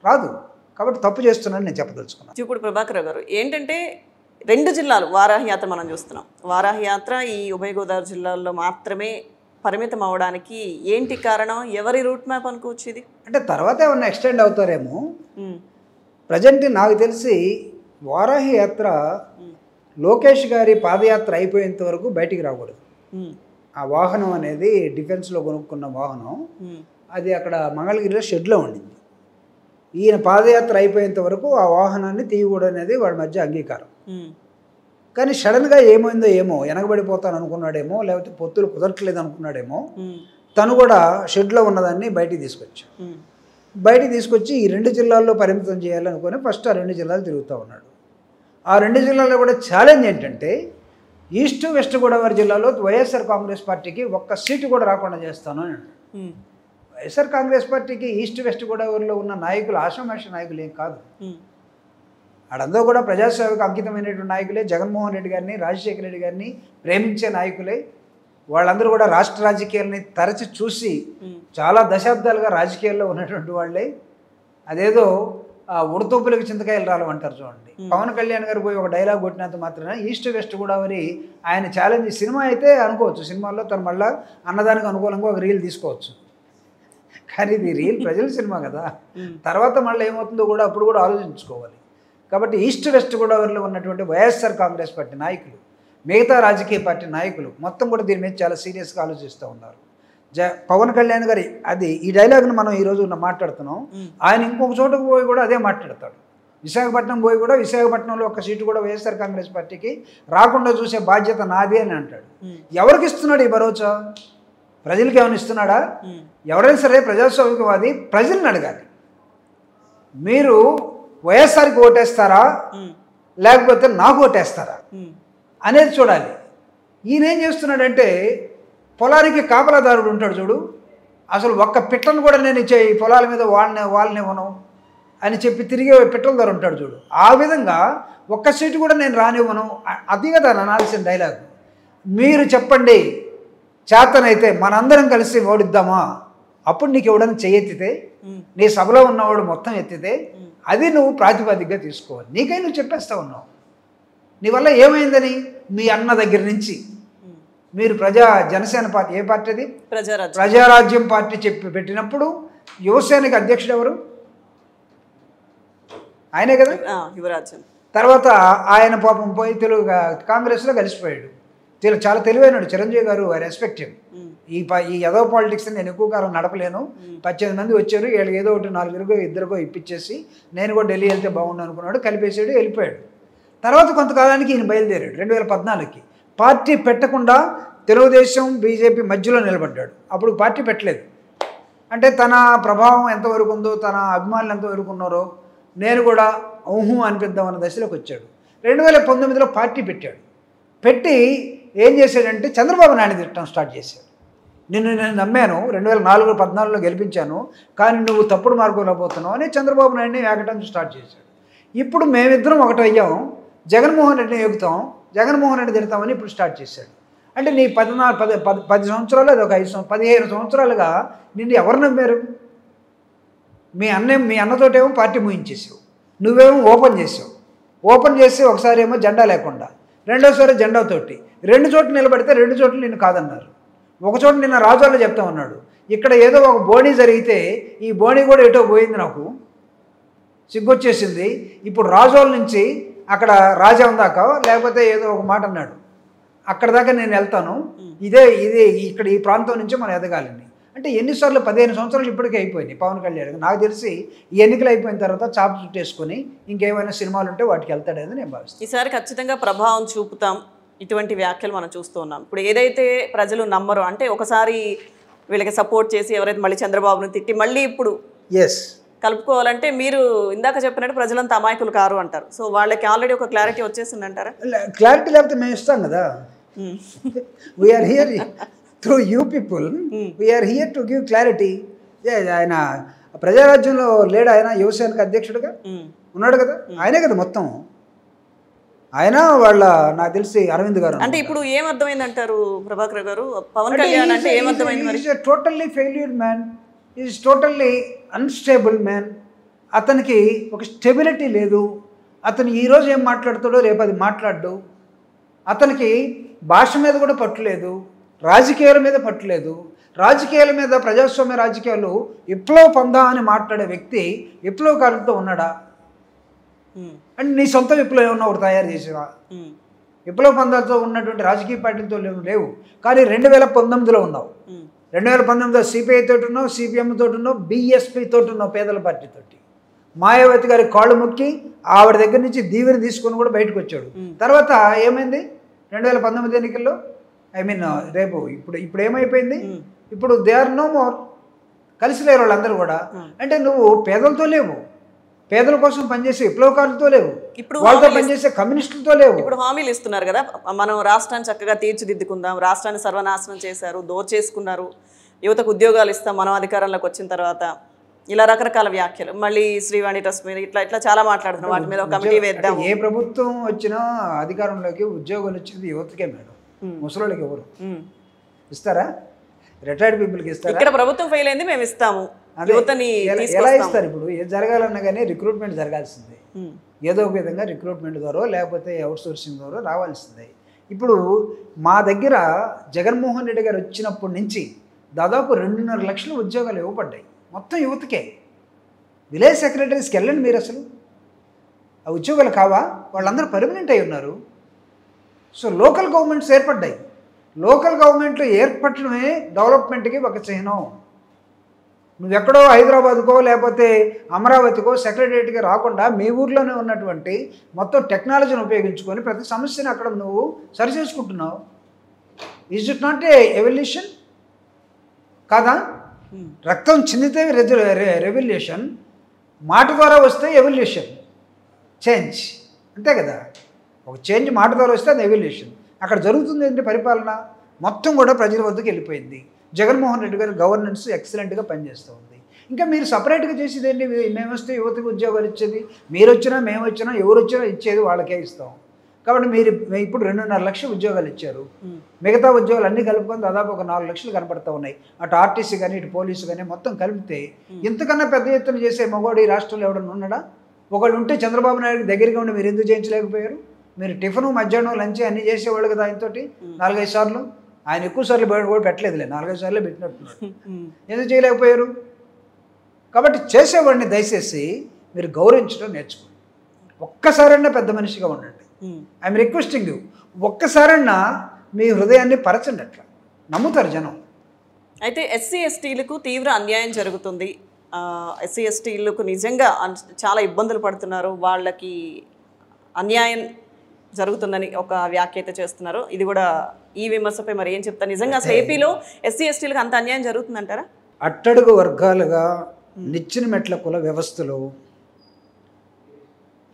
రాదు. కాబట్టి తప్పు చేస్తున్నాను నేను చెప్పదలుచుకున్నాను. ఇప్పుడు ప్రభాకర్ గారు ఏంటంటే రెండు జిల్లాలు వారాహయాత్ర మనం చూస్తున్నాం. వారాహయాత్ర ఈ ఉభయ గోదావరి జిల్లాల్లో మాత్రమే పరిమితం అవడానికి ఏంటి కారణం? ఎవరి రూట్ మ్యాప్ అనుకోవచ్చు ఇది అంటే తర్వాత ఏమన్నా ఎక్స్టెండ్ అవుతారేమో. ప్రజెంట్ నాకు తెలిసి వారాహి యాత్ర లోకేష్ గారి పాదయాత్ర అయిపోయేంత వరకు బయటికి రాకూడదు. ఆ వాహనం అనేది డిఫెన్స్లో కొనుక్కున్న వాహనం. అది అక్కడ మంగళగిరిలో షెడ్లో ఉండింది. ఈయన పాదయాత్ర అయిపోయేంత వరకు ఆ వాహనాన్ని తీయకూడదు అనేది వాళ్ళ మధ్య అంగీకారం. కానీ సడన్గా ఏమైందో ఏమో వెనకబడిపోతాను అనుకున్నాడేమో లేకపోతే పొత్తులు కుదరట్లేదు అనుకున్నాడేమో తను కూడా షెడ్లో ఉన్నదాన్ని బయటికి తీసుకొచ్చాడు. ఉమ్, బయటికి తీసుకొచ్చి ఈ రెండు జిల్లాల్లో పరిమితం చేయాలనుకుని ఫస్ట్ ఆ రెండు జిల్లాలు తిరుగుతూ ఉన్నాడు. ఆ రెండు జిల్లాల్లో కూడా ఛాలెంజ్ ఏంటంటే ఈస్ట్ వెస్ట్ గోదావరి జిల్లాలో వైఎస్ఆర్ కాంగ్రెస్ పార్టీకి ఒక్క సీటు కూడా రాకుండా చేస్తాను అని వైఎస్ఆర్ కాంగ్రెస్ పార్టీకి ఈస్ట్ వెస్ట్ గోదావరిలో ఉన్న నాయకులు ఆషామాష నాయకులు ఏం కాదు. ఆడంతా కూడా ప్రజాసేవకు అంకితమైనటువంటి నాయకులే. జగన్మోహన్ రెడ్డి గారిని రాజశేఖర రెడ్డి గారిని ప్రేమించే నాయకులే. వాళ్ళందరూ కూడా రాష్ట్ర రాజకీయాలని తరచి చూసి చాలా దశాబ్దాలుగా రాజకీయాల్లో ఉన్నటువంటి వాళ్ళే. అదేదో ఉడతూపులకు చింతకాయలు రాలం అంటారు చూడండి పవన్ కళ్యాణ్ గారు పోయి ఒక డైలాగ్ కొట్టినంత మాత్రమే ఈస్ట్ వెస్ట్ గోదావరి ఆయన ఛాలెంజ్ సినిమా అయితే అనుకోవచ్చు. సినిమాల్లో తను మళ్ళా అన్నదానికి అనుకూలంగా ఒక రీల్ తీసుకోవచ్చు. కానీ ఇది రీల్ ప్రజల సినిమా కదా. తర్వాత మళ్ళీ ఏమవుతుందో కూడా అప్పుడు కూడా ఆలోచించుకోవాలి. కాబట్టి ఈస్ట్ వెస్ట్ గోదావరిలో ఉన్నటువంటి వైఎస్ఆర్ కాంగ్రెస్ పార్టీ నాయకులు మిగతా రాజకీయ పార్టీ నాయకులు మొత్తం కూడా దీని మీద చాలా సీరియస్గా ఆలోచిస్తూ ఉన్నారు. జ పవన్ కళ్యాణ్ గారి అది ఈ డైలాగ్ను మనం ఈరోజు ఉన్న మాట్లాడుతున్నాం. ఆయన ఇంకొక చోటకు పోయి కూడా అదే మాట్లాడతాడు. విశాఖపట్నం పోయి కూడా విశాఖపట్నంలో ఒక సీటు కూడా వైఎస్ఆర్ కాంగ్రెస్ పార్టీకి రాకుండా చూసే బాధ్యత నాది అని అంటాడు. ఎవరికి ఇస్తున్నాడు ఈ భరోసా? ప్రజలకి ఏమైనా ఇస్తున్నాడా? ఎవరైనా సరే ప్రజాస్వామికవాది ప్రజల్ని అడగాలి. మీరు వైఎస్ఆర్కి ఓటేస్తారా? లేకపోతే నాకు ఓటేస్తారా? అనేది చూడాలి. ఈయన ఏం చేస్తున్నాడంటే పొలానికి కాపలాదారుడు ఉంటాడు చూడు. అసలు ఒక్క పిట్టను కూడా నేను ఇచ్చే ఈ పొలాల మీద వాళ్ళని వాళ్ళని ఇవ్వను అని చెప్పి తిరిగే పిట్టల ధర ఉంటాడు చూడు. ఆ విధంగా ఒక్క సీటు కూడా నేను రానివ్వను. అది కదా అనాల్సిన డైలాగ్. మీరు చెప్పండి చేతనైతే మనందరం కలిసి ఓడిద్దామా? అప్పుడు నీకు ఎవడన్నా చెయ్యెత్తితే ఉమ్, నీ సభలో ఉన్నవాడు మొత్తం ఎత్తితే అది నువ్వు ప్రాతిపదికగా తీసుకోవాలి. నీకై నువ్వు చెప్పేస్తా ఉన్నావు. నీ వల్ల ఏమైందని? మీ అన్న దగ్గర నుంచి. మీరు ప్రజా జనసేన పార్టీ ఏ పార్టీ అది? ప్రజారాజ్యం. ప్రజారాజ్యం పార్టీ చెప్పి పెట్టినప్పుడు యువసేనకి అధ్యక్షుడు ఎవరు? ఆయనే కదా? యువరాజ్యం. తర్వాత ఆయన పాపం పోయి తెలుగు కాంగ్రెస్లో కలిసిపోయాడు. తెలు చాలా తెలివైనడు చిరంజీవి గారు ఐ రెస్పెక్ట్ హిమ్ ఈ ప ఈ యదవ పాలిటిక్స్ నేను ఎక్కువ కాలం నడపలేను. పద్దెనిమిది మంది వచ్చారు వీళ్ళకి ఏదో ఒకటి నాలుగురుగో ఇద్దరికో ఇప్పించేసి నేను కూడా ఢిల్లీ వెళ్తే బాగుండు అనుకున్నాడు కలిపేసాడు వెళ్ళిపోయాడు. తర్వాత కొంతకాలానికి ఈయన బయలుదేరాడు రెండు వేల పద్నాలుగుకి. పార్టీ పెట్టకుండా తెలుగుదేశం బీజేపీ మధ్యలో నిలబడ్డాడు. అప్పుడు పార్టీ పెట్టలేదు. అంటే తన ప్రభావం ఎంతవరకు ఉందో తన అభిమానులు ఎంతవరకు ఉన్నారో నేను కూడా ఊహు అనిపిద్దాం అన్న దశలోకి వచ్చాడు. రెండు వేల పంతొమ్మిదిలో పార్టీ పెట్టాడు. పెట్టి ఏం చేశాడంటే చంద్రబాబు నాయుడు తిట్టడం స్టార్ట్ చేశాడు. నిన్ను నేను నమ్మాను రెండు వేల నాలుగు పద్నాలుగులో గెలిపించాను కానీ నువ్వు తప్పుడు మార్గంలో పోతున్నావు అని చంద్రబాబు నాయుడిని ఏకటం స్టార్ట్ చేశాడు. ఇప్పుడు మేమిద్దరం ఒకటయ్యాం జగన్మోహన్ రెడ్డిని ఎగుతాం జగన్మోహన్ రెడ్డి తిడతామని ఇప్పుడు స్టార్ట్ చేశాడు. అంటే నీ పద్నాలుగు పది పది పది సంవత్సరాలు అది ఒక ఐదు సంవ- పదిహేను సంవత్సరాలుగా నిన్ను ఎవరు నమ్మారు? మీ అన్న మీ అన్నతోటేమో పార్టీ ముయించేసావు నువ్వేమో ఓపెన్ చేసావు ఓపెన్ చేసి ఒకసారి ఏమో జెండా లేకుండా రెండోసారి జెండాతోటి రెండు చోట్ల నిలబడితే రెండు చోట్ల నిన్ను కాదన్నారు. ఒకచోట నిన్న రాజోళ్ళు చెప్తా ఉన్నాడు ఇక్కడ ఏదో ఒక బోణి జరిగితే ఈ బోణి కూడా ఎటో పోయింది నాకు. సిగ్గొచ్చేసింది. ఇప్పుడు రాజోల నుంచి అక్కడ రాజాం దాకా లేకపోతే ఏదో ఒక మాట అన్నాడు. అక్కడ దాకా నేను వెళ్తాను. ఇదే ఇదే ఇక్కడ ఈ ప్రాంతం నుంచి మనం ఎదగాలని. అంటే ఎన్నిసార్లు పదిహేను సంవత్సరాలు ఇప్పటికే అయిపోయినాయి పవన్ కళ్యాణ్ నాకు తెలిసి ఈ ఎన్నికలు అయిపోయిన తర్వాత చాప చుట్టేసుకొని ఇంకేమైనా సినిమాలు ఉంటే వాటికి వెళ్తాడని నేను భావిస్తాను ఈసారి ఖచ్చితంగా ప్రభావం చూపుతాం. ఇటువంటి వ్యాఖ్యలు మనం చూస్తూ ఉన్నాం. ఇప్పుడు ఏదైతే ప్రజలు నమ్మరో అంటే ఒకసారి వీళ్ళకి సపోర్ట్ చేసి ఎవరైతే మళ్ళీ చంద్రబాబును తిట్టి మళ్ళీ ఇప్పుడు ఎస్ కలుపుకోవాలంటే మీరు ఇందాక చెప్పినట్టు ప్రజలంతా అమాయకులు కారు అంటారు. సో వాళ్ళకి ఆల్రెడీ ఒక క్లారిటీ వచ్చేసింది అంటారా క్లారిటీ లేకపోతే మేము ఇస్తాం కదా? We're here through you people we're here to give clarity ఆయన ప్రజారాజ్యంలో లేడు? ఆయన యువసేనకు అధ్యక్షుడుగా? ఉన్నాడు కదా? ఆయనే కదా మొత్తం. ఆయన వాళ్ళ నాకు తెలిసి అరవింద్ గారు అంటే ఇప్పుడు ఏమర్థమైంది అంటారు ప్రభాకర్ గారు? పవన్ కళ్యాణ్ అంటే ఏమర్థమైంది మరి? Totally failure man is totally unstable man అతనికి ఒక స్టెబిలిటీ లేదు. అతను ఈరోజు ఏం మాట్లాడతాడో రేపు అది మాట్లాడు అతనికి భాష మీద కూడా పట్టులేదు రాజకీయాల మీద పట్టులేదు రాజకీయాల మీద ప్రజాస్వామ్య రాజకీయాలు విప్లవ పొందా అని మాట్లాడే వ్యక్తి విప్లవకారులతో ఉన్నాడా? ఉమ్, అంటే నీ సొంత విప్లవం ఏమన్నా ఒకటి తయారు చేసేవా? ఉమ్, విప్లవ పందాలతో ఉన్నటువంటి రాజకీయ పార్టీలతో లేవు కానీ రెండు వేల పంతొమ్మిదిలో ఉన్నావు ఉమ్, రెండు వేల పంతొమ్మిదిలో సిపిఐ తోటి ఉన్నావు సిపిఎం తోటి ఉన్నావు బీఎస్పీ తోటి ఉన్నావు పేదల పార్టీ తోటి. మాయావతి గారి కాళ్ళు మొక్కి ఆవిడ దగ్గర నుంచి దీవెని తీసుకొని కూడా బయటకు వచ్చాడు. తర్వాత ఏమైంది? రెండు వేల పంతొమ్మిది ఎన్నికల్లో ఐ మీన్ రేపు ఇప్పుడు ఇప్పుడు ఏమైపోయింది. ఇప్పుడు దే ఆర్ నో మోర్ కలిసి లేరు వాళ్ళందరూ కూడా. అంటే నువ్వు పేదలతో లేవు. పేదల కోసం పనిచేసే విప్లవకారులతో లేవు. ఇప్పుడు వాళ్ళతో పనిచేసే కమ్యూనిస్టులతో లేవు. ఇప్పుడు హామీలు ఇస్తున్నారు కదా. మనం రాష్ట్రాన్ని చక్కగా తీర్చిదిద్దుకుందాం రాష్ట్రాన్ని సర్వనాశనం చేశారు దోచేసుకున్నారు యువతకు ఉద్యోగాలు ఇస్తాం మనం అధికారంలోకి వచ్చిన తర్వాత ఇలా రకరకాల వ్యాఖ్యలు. మళ్ళీ శ్రీవాణి ట్రస్ట్ మీద ఇట్లా ఇట్లా చాలా మాట్లాడుతున్నాం వాటి మీద ఒక కమిటీ వేద్దాం ఏ ప్రభుత్వం వచ్చినా అధికారంలోకి ఉద్యోగాలు వచ్చేది యువతకే మేడం. ముసలోళ్ళకి ఎవరు. ఇస్తారా? రిటైర్డ్ పీపుల్కి ఇస్తారా? ఇక్కడ ప్రభుత్వం ఫెయిల్ అయింది మేము ఇస్తాము. యువతని ఎలా- ఇస్తారు ఇప్పుడు? ఏది జరగాలన్నా కానీ రిక్రూట్మెంట్ జరగాల్సిందే. ఏదో ఒక విధంగా రిక్రూట్మెంట్ ద్వారా లేకపోతే అవుట్ సోర్సింగ్ ద్వారా రావాల్సిందే. ఇప్పుడు మా దగ్గర జగన్మోహన్ రెడ్డి గారు వచ్చినప్పటి నుంచి దాదాపు రెండున్నర లక్షల ఉద్యోగాలు ఇవ్వబడ్డాయి. మొత్తం యువతకే. విలేజ్ సెక్రటరీస్కి వెళ్ళండి మీరు అసలు. ఆ ఉద్యోగాలు కావా? వాళ్ళందరూ పర్మనెంట్ అయి ఉన్నారు. సో లోకల్ గవర్నమెంట్స్ ఏర్పడ్డాయి. లోకల్ గవర్నమెంట్లు ఏర్పడటమే డెవలప్మెంట్కి ఒక చిహ్నం. నువ్వెక్కడో హైదరాబాద్కో లేకపోతే అమరావతికో సెక్రటరియట్కి రాకుండా మీ ఊర్లోనే ఉన్నటువంటి మొత్తం టెక్నాలజీని ఉపయోగించుకొని ప్రతి సమస్యని అక్కడ నువ్వు సరిచేసుకుంటున్నావు. Is it not a evolution కాదా? రక్తం చిందితే రెవల్యూషన్ మాట ద్వారా వస్తే ఎవల్యూషన్ చేంజ్ అంతే కదా? ఒక చేంజ్ మాట ద్వారా వస్తే అది ఎవల్యూషన్ అక్కడ జరుగుతుంది ఏంటి పరిపాలన? మొత్తం కూడా ప్రజల వద్దకు వెళ్ళిపోయింది. జగన్మోహన్ రెడ్డి గారి గవర్నెన్స్ ఎక్సలెంట్గా పనిచేస్తూ ఉంది. ఇంకా మీరు సపరేట్గా చేసేది ఏంటి? మేము వస్తే యువతకు ఉద్యోగాలు ఇచ్చేది మీరు వచ్చినా మేము వచ్చినా ఎవరు వచ్చినా ఇచ్చేది వాళ్ళకే ఇస్తాం. కాబట్టి మీరు ఇప్పుడు రెండున్నర లక్షల ఉద్యోగాలు ఇచ్చారు. మిగతా ఉద్యోగాలు అన్నీ కలుపుకొని దాదాపు ఒక నాలుగు లక్షలు కనపడతా ఉన్నాయి. అటు ఆర్టీసీ కానీ ఇటు పోలీసు కానీ మొత్తం కలిపితే ఇంతకన్నా పెద్ద ఎత్తున చేసే మగవాడు ఈ రాష్ట్రంలో ఎవడన్నా ఉన్నాడా? ఒకళ్ళు ఉంటే చంద్రబాబు నాయుడు దగ్గరగా ఉండి మీరు ఎందుకు చేయించలేకపోయారు? మీరు టిఫిన్ మధ్యాహ్నం లంచ్ అన్నీ చేసేవాళ్ళు కదా ఆయనతోటి? నాలుగైదు సార్లు. ఆయన ఎక్కువ సార్లు బయట కూడా పెట్టలేదులే నాలుగైదు సార్లు పెట్టినట్టున్నారు ఉమ్, ఎందుకు చేయలేకపోయారు? కాబట్టి చేసేవాడిని దయచేసి మీరు గౌరవించడం నేర్చుకోండి. ఒక్కసారన్నా పెద్ద మనిషిగా ఉండండి. ఐఎమ్ రిక్వెస్టింగ్ యూ ఒక్కసారన్నా మీ హృదయాన్ని పరచండి అట్లా నమ్ముతారు జనం. అయితే ఎస్సీ ఎస్టీలకు తీవ్ర అన్యాయం జరుగుతుంది. ఎస్సీ ఎస్టీలకు నిజంగా చాలా ఇబ్బందులు పడుతున్నారు. వాళ్ళకి అన్యాయం జరుగుతుందని ఒక వ్యాఖ్య అయితే చేస్తున్నారు. ఇది కూడా ఈ విమర్శపై మరి ఏం చెప్తారు? నిజంగా అసలు ఏపీలో ఎస్సీ ఎస్టీలకు అంత అన్యాయం జరుగుతుందంటారా? అట్టడుగు వర్గాలుగా నిచ్చిన మెట్ల కుల వ్యవస్థలో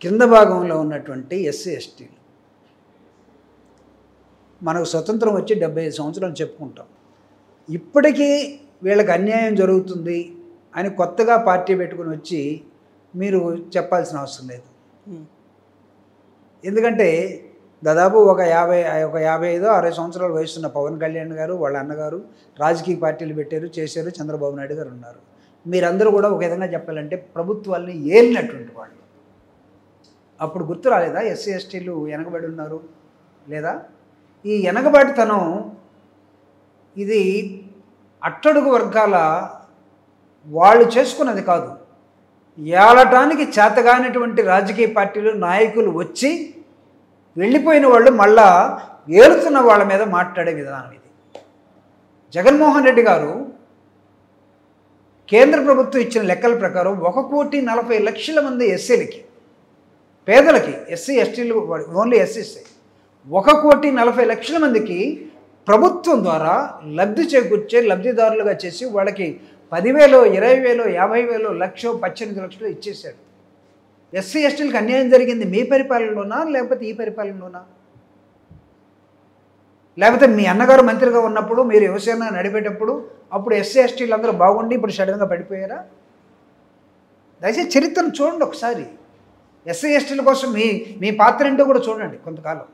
కింద భాగంలో ఉన్నటువంటి ఎస్సీ ఎస్టీలు. మనకు స్వతంత్రం వచ్చి డెబ్బై ఐదు సంవత్సరాలు చెప్పుకుంటాం. ఇప్పటికీ వీళ్ళకి అన్యాయం జరుగుతుంది అని కొత్తగా పార్టీ పెట్టుకుని వచ్చి మీరు చెప్పాల్సిన అవసరం లేదు. ఎందుకంటే దాదాపు ఒక యాభై ఒక యాభై ఐదో అరవై సంవత్సరాల వయసున్న పవన్ కళ్యాణ్ గారు వాళ్ళ అన్నగారు రాజకీయ పార్టీలు పెట్టారు చేశారు చంద్రబాబు నాయుడు గారు ఉన్నారు. మీరందరూ కూడా ఒక విధంగా చెప్పాలంటే ప్రభుత్వాల్ని ఏలినటువంటి వాళ్ళు. అప్పుడు గుర్తు రాలేదా? ఎస్సీ ఎస్టీలు వెనకబడి ఉన్నారు లేదా? ఈ వెనకబాటితనం ఇది అట్టడుగు వర్గాల వాళ్ళు చేసుకున్నది కాదు. ఏలటానికి చేతగానటువంటి రాజకీయ పార్టీలు నాయకులు వచ్చి వెళ్ళిపోయిన వాళ్ళు మళ్ళా ఏలుతున్న వాళ్ళ మీద మాట్లాడే విధానం ఇది. జగన్మోహన్ రెడ్డి గారు కేంద్ర ప్రభుత్వం ఇచ్చిన లెక్కల ప్రకారం ఒక కోటి నలభై లక్షల మంది ఎస్సీలకి పేదలకి ఎస్సీ ఎస్టీలు ఓన్లీ ఎస్సీసీ ఒక కోటి నలభై లక్షల మందికి ప్రభుత్వం ద్వారా లబ్ధి చేకూర్చే లబ్ధిదారులుగా చేసి వాళ్ళకి పదివేలు ఇరవై వేలు యాభై వేలు లక్ష పద్దెనిమిది లక్షలు ఇచ్చేశాడు ఎస్సీ ఎస్టీలకు అన్యాయం జరిగింది మీ పరిపాలనలోనా లేకపోతే ఈ పరిపాలనలోనా? లేకపోతే మీ అన్నగారు మంత్రిగా ఉన్నప్పుడు మీరు యువసేన నడిపేటప్పుడు అప్పుడు ఎస్సీ ఎస్టీలు అందరూ బాగుండి ఇప్పుడు సడన్గా పడిపోయారా? దయచేసి చరిత్రను చూడండి ఒకసారి. ఎస్సీ ఎస్టీల కోసం మీ మీ పాత్ర ఏంటో కూడా చూడండి కొంతకాలం.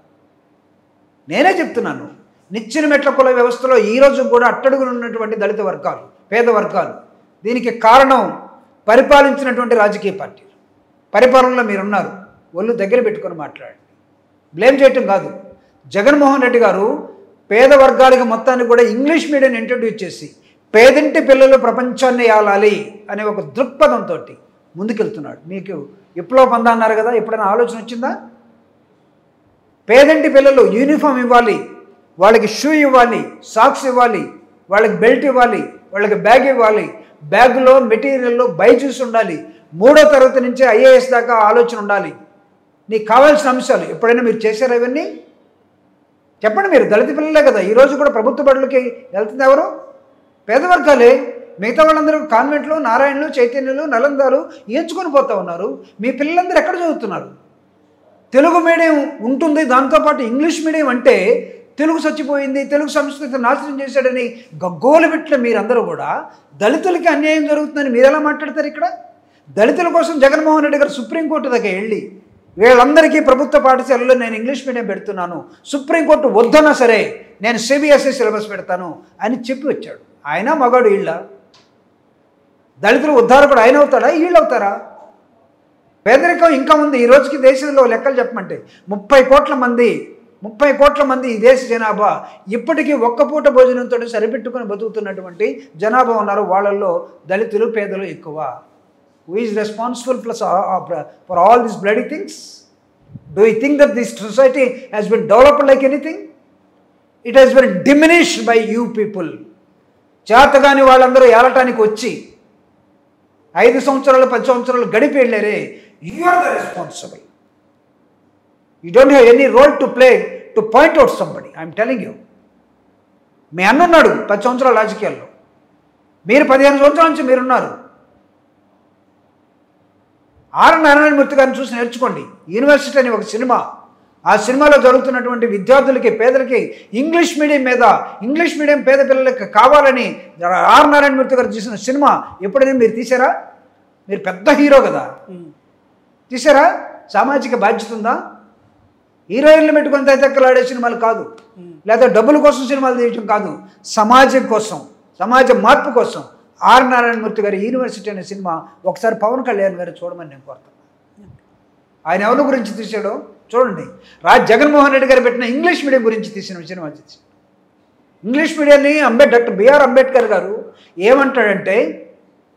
నేనే చెప్తున్నాను. నిచ్చిన మెట్ల కుల వ్యవస్థలో ఈ రోజు కూడా అట్టడుగున ఉన్నటువంటి దళిత వర్గాలు పేద వర్గాలు దీనికి కారణం పరిపాలించినటువంటి రాజకీయ పార్టీ. పరిపాలనలో మీరున్నారు. ఒళ్ళు దగ్గర పెట్టుకొని మాట్లాడండి. బ్లేమ్ చేయటం కాదు. జగన్మోహన్ రెడ్డి గారు పేద వర్గాలకి మొత్తాన్ని కూడా ఇంగ్లీష్ మీడియం ఇంట్రడ్యూస్ చేసి పేదింటి పిల్లలు ప్రపంచాన్ని ఆలాలి అనే ఒక దృక్పథంతో ముందుకెళ్తున్నాడు. మీకు ఎప్పుడో పొందా అన్నారు కదా ఎప్పుడైనా ఆలోచన వచ్చిందా? పేదంటి పిల్లలు యూనిఫామ్ ఇవ్వాలి వాళ్ళకి షూ ఇవ్వాలి సాక్స్ ఇవ్వాలి వాళ్ళకి బెల్ట్ ఇవ్వాలి వాళ్ళకి బ్యాగ్ ఇవ్వాలి బ్యాగ్లో మెటీరియల్లో బైజూస్ ఉండాలి మూడో తరగతి నుంచి ఐఏఎస్ దాకా ఆలోచన ఉండాలి. నీకు కావాల్సిన అంశాలు ఎప్పుడైనా మీరు చేశారా ఇవన్నీ? చెప్పండి మీరు దళిత పిల్లలే కదా. ఈరోజు కూడా ప్రభుత్వ బడులకి వెళ్తుంది ఎవరు? పేద వర్గాలే. మిగతా వాళ్ళందరూ కాన్వెంట్లు నారాయణలు చైతన్యులు నలందాలు ఎంచుకొని పోతా ఉన్నారు. మీ పిల్లలందరూ ఎక్కడ చదువుతున్నారు? తెలుగు మీడియం ఉంటుంది. దాంతోపాటు ఇంగ్లీష్ మీడియం అంటే తెలుగు చచ్చిపోయింది తెలుగు సంస్కృతి నాశనం చేశాడని గగ్గోలు పెట్టిన మీరందరూ కూడా దళితులకి అన్యాయం జరుగుతుందని మీరు ఎలా మాట్లాడతారు ఇక్కడ? దళితుల కోసం జగన్మోహన్ రెడ్డి గారు సుప్రీంకోర్టు దగ్గర వెళ్ళి వీళ్ళందరికీ ప్రభుత్వ పాఠశాలలో నేను ఇంగ్లీష్ మీడియం పెడుతున్నాను. సుప్రీంకోర్టు వద్దన్నా సరే నేను సిబిఎస్ఈ సిలబస్ పెడతాను అని చెప్పి వచ్చాడు. ఆయన మగాడు వీళ్ళ దళితులు ఉద్ధారకుడు ఆయన అవుతాడా? వీళ్ళు అవుతారా? పేదరికం ఇంకా ఉంది ఈ రోజుకి దేశంలో లెక్కలు చెప్పమంటే ముప్పై కోట్ల మంది ముప్పై కోట్ల మంది ఈ దేశ జనాభా ఇప్పటికీ ఒక్క పూట భోజనంతో సరిపెట్టుకొని బతుకుతున్నటువంటి జనాభా ఉన్నారు. వాళ్ళల్లో దళితులు పేదలు ఎక్కువ. Who is responsible plus for all these bloody things do you think that this society has been developed like anything it has been diminished by you people చేతగాని వాళ్ళందరూ ఏలటానికి వచ్చి ఐదు సంవత్సరాలు పది సంవత్సరాలు గడిపి వెళ్ళారే. You are the responsible you don't have any role to play to point out somebody I'm telling you మీ అన్నున్నాడు పది సంవత్సరాల రాజకీయాల్లో. మీరు పదిహేను సంవత్సరాల నుంచి మీరున్నారు. ఆర్ నారాయణమూర్తి గారిని చూసి నేర్చుకోండి. యూనివర్సిటీ అని ఒక సినిమా. ఆ సినిమాలో జరుగుతున్నటువంటి విద్యార్థులకి పేదలకి ఇంగ్లీష్ మీడియం మీద ఇంగ్లీష్ మీడియం పేద పిల్లలకి కావాలని ఆర్ నారాయణమూర్తి గారు తీసిన సినిమా ఎప్పుడైనా మీరు తీసారా? మీరు పెద్ద హీరో కదా. తీసారా? సామాజిక బాధ్యత ఉందా? హీరోయిన్లు పెట్టుకొని తైతక్కలాడే సినిమాలు కాదు. లేదా డబ్బుల కోసం సినిమాలు తీయటం కాదు. సమాజం కోసం సమాజ మార్పు కోసం ఆర్ నారాయణమూర్తి గారి యూనివర్సిటీ అనే సినిమా ఒకసారి పవన్ కళ్యాణ్ గారు చూడమని నేను కోరుతాను ఆయన ఎవరి గురించి తీసాడో చూడండి. రాజ్ జగన్మోహన్ రెడ్డి గారు పెట్టిన ఇంగ్లీష్ మీడియం గురించి తీసిన సినిమా తీసి ఇంగ్లీష్ మీడియాన్ని అంబేడ్ డాక్టర్ బిఆర్ అంబేద్కర్ గారు ఏమంటాడంటే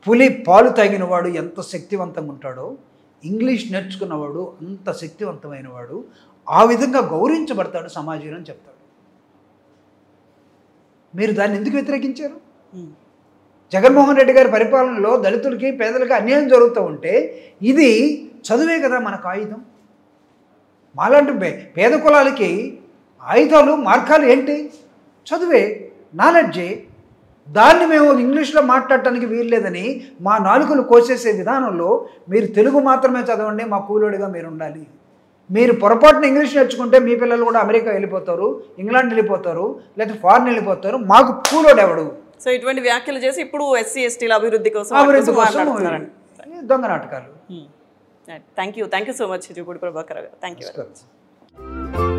పులి పాలు తాగిన వాడు ఎంత శక్తివంతంగా ఉంటాడో ఇంగ్లీష్ నేర్చుకున్నవాడు అంత శక్తివంతమైన వాడు ఆ విధంగా గౌరవించబడతాడు సమాజంలో అని చెప్తాడు. మీరు దాన్ని ఎందుకు వ్యతిరేకించారు? జగన్మోహన్ రెడ్డి గారి పరిపాలనలో దళితులకి పేదలకి అన్యాయం జరుగుతూ ఉంటే ఇది చదువే కదా మనకు ఆయుధం. మాలాంటి పే- పేద కులాలకి ఆయుధాలు మార్గాలు ఏంటి? చదువే నాలెడ్జే. దాన్ని మేము ఇంగ్లీష్లో మాట్లాడటానికి వీల్లేదని మా నాలుకలు కోసేసే విధానంలో మీరు తెలుగు మాత్రమే చదవండి మా కూలోడిగా మీరు ఉండాలి. మీరు పొరపాటున ఇంగ్లీష్ నేర్చుకుంటే మీ పిల్లలు కూడా అమెరికా వెళ్ళిపోతారు ఇంగ్లాండ్ వెళ్ళిపోతారు లేకపోతే ఫారెన్ వెళ్ళిపోతారు మాకు కూలోడు ఎవడు సో ఇటువంటి వ్యాఖ్యలు చేసి ఇప్పుడు ఎస్సీ ఎస్టీల అభివృద్ధి కోసం అభివృద్ధి కోసం దొంగ నాటకాలు. Thank you thank you so much Jupudi Prabhakar garu. Thank you నమస్కారం.